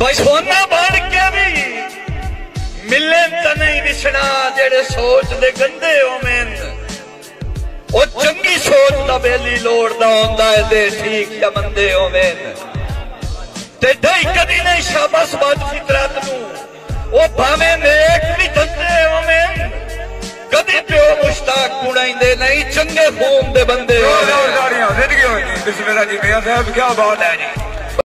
ਬਈ ਬਣ ਕੇ ਵੀ ਮਿਲੇ ਤਾਂ ਨਹੀਂ ਵਿਛਣਾ ਜਿਹੜੇ ਸੋਚਦੇ ਗੰਦੇ ਹੋਵੇਂ ਉਹ ਚੰਗੀ ਸੋਚ ਦਾ ਬੇਲੀ ਲੋੜਦਾ ਹੁੰਦਾ ਹੈ ਤੇ ਠੀਕ ਜਾਂ ਮੰਦੇ ਹੋਵੇਂ ਤੇ ਢਾਈ ਕਦੀ ਨਹੀਂ ਸ਼ਾਬਾਸ਼ ਬਾਦ ਫਿਤਰਤ ਨੂੰ। ਉਹ ਭਾਵੇਂ ਨੇਕ ਵੀ ਧੰਦੇ ਹੋਵੇਂ ਕਦੀ ਪਿਓ ਮੁਸ਼ਤਾਕ ਕੁੜਾਈਂਦੇ ਨਹੀਂ ਚੰਗੇ ਖੂਨ ਦੇ ਬੰਦੇ ਹੋਵੇਂ तालियां जिंदगी होगी बिस्मिल्लाह जी मियां साहब क्या बात है